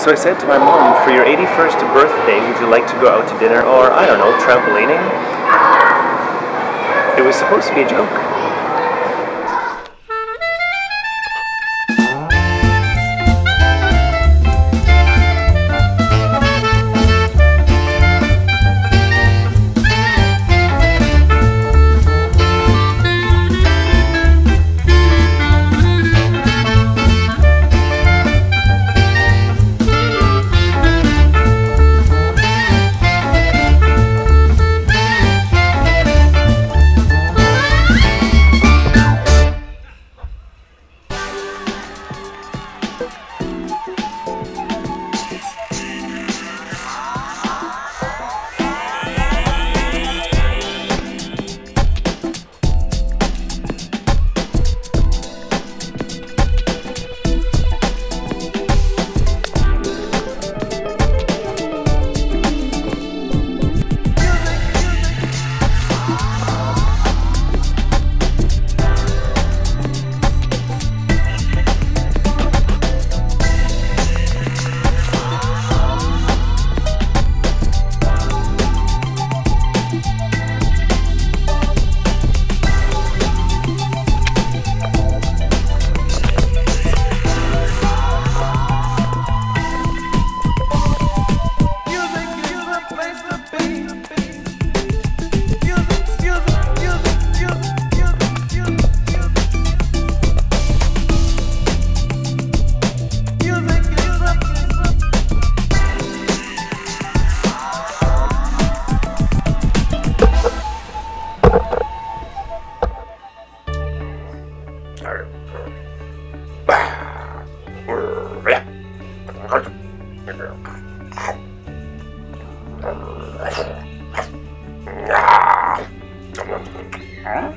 So I said to my mom, for your 81st birthday, would you like to go out to dinner or, I don't know, trampolining? It was supposed to be a joke. Huh?